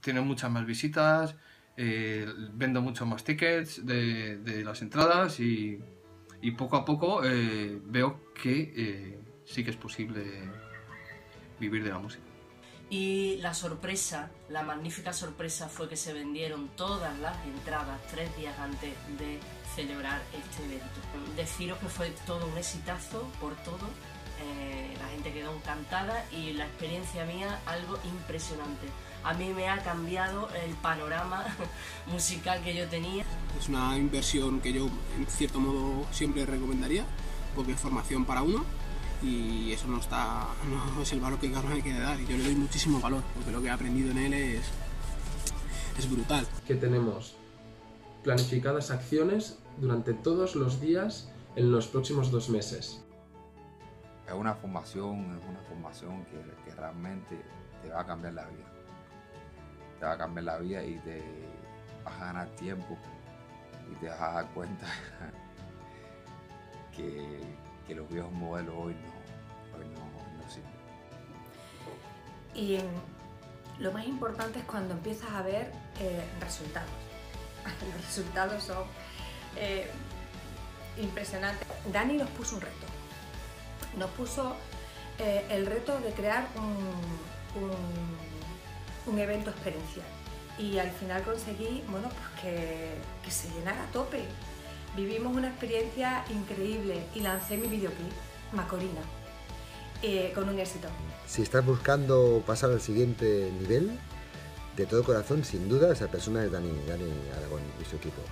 tiene muchas más visitas, eh, vendo muchos más tickets de, las entradas y, poco a poco eh, veo que eh, sí que es posible vivir de la música. Y la sorpresa, la magnífica sorpresa fue que se vendieron todas las entradas tres días antes de celebrar este evento. Deciros que fue todo un exitazo por todo, eh, gente quedó encantada y la experiencia mía algo impresionante. A mí me ha cambiado el panorama musical que yo tenía. Es una inversión que yo en cierto modo siempre recomendaría porque es formación para uno y eso no está no es el valor que cada uno hay que dar y yo le doy muchísimo valor porque lo que he aprendido en él es es brutal que tenemos planificadas acciones durante todos los días en los próximos dos meses es una formación es una formación que, realmente te va a cambiar la vida te va a cambiar la vida y te vas a ganar tiempo y te vas a dar cuenta que, los viejos modelos hoy no, no, no sirven. Y lo más importante es cuando empiezas a ver eh, resultados. Los resultados son eh, impresionantes. Dani nos puso un reto. Nos puso eh, el reto de crear un, un, evento experiencial. Y al final conseguí bueno, pues que, que se llenara a tope. Vivimos una experiencia increíble y lancé mi videoclip, Macorina, eh, con un éxito. Si estás buscando pasar al siguiente nivel, de todo corazón, sin duda, esa persona es Dani, Dani Aragón y su equipo.